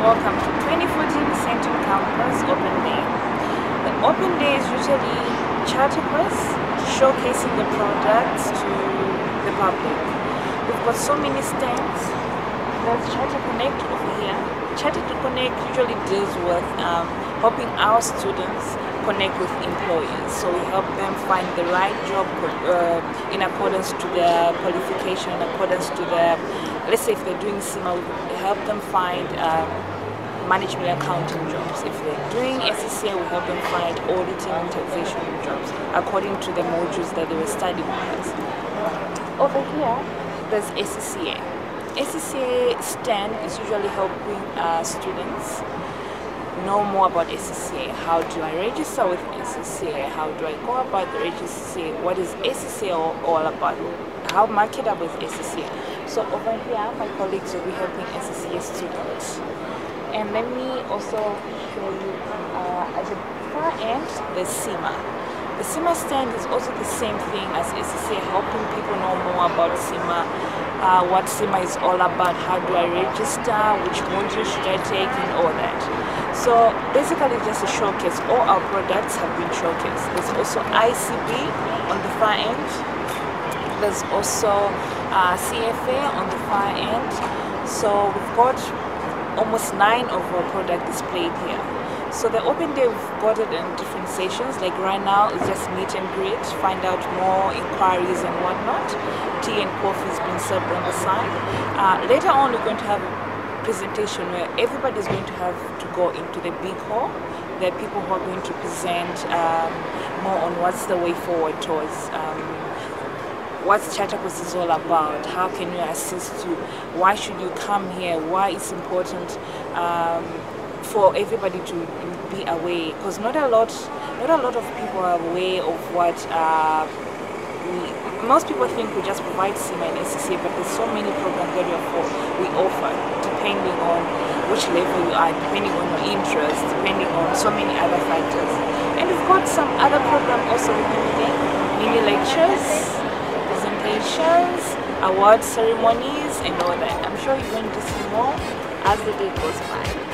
welcome to 2014 Central Campus Open Day. The Open Day is usually Charterquest showcasing the products to the public. We've got so many stands. There's Charter Connect over here. Charter Connect usually deals with um, helping our students connect with employers. So we help them find the right job uh, in accordance to their qualification, in accordance to their, let's say if they're doing CIMA, we help them find um, management accounting jobs. If they're doing ACCA, we help them find auditing and taxation jobs according to the modules that they were studying with us. Over here, there's ACCA. ACCA stand is usually helping uh, students know more about ACCA. How do I register with ACCA? How do I go about the ACCA? What is ACCA all, about? How marketable is ACCA? So over here, my colleagues will be helping ACCA students. And let me also show you uh, at the far end, the CIMA. The CIMA stand is also the same thing as ACCA, helping people know more about CIMA, uh, what CIMA is all about, how do I register, which module should I take, and all that. So basically just a showcase. All our products have been showcased. There's also ICB on the far end. There's also uh, CFA on the far end. So we've got almost nine of our product displayed here. So the open day we've got it in different sessions. Like right now it's just meet and greet, find out more inquiries and whatnot. Tea and coffee is being served on the side. Uh, later on we're going to have a presentation where everybody is going to have to go into the big hall. There are people who are going to present um, more on what's the way forward towards um, what Charterquest is all about. How can you assist you? Why should you come here? Why it's important um, for everybody to be aware? Because not a lot, not a lot of people are aware of what. Uh, we, most people think we just provide CIMA and ACCA, but there's so many programs that we offer depending on which level you are, depending on your interest, depending on so many other factors. And we've got some other program also including mini lectures, presentations, award ceremonies and all that. I'm sure you're going to see more as the day goes by.